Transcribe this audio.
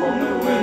on the way.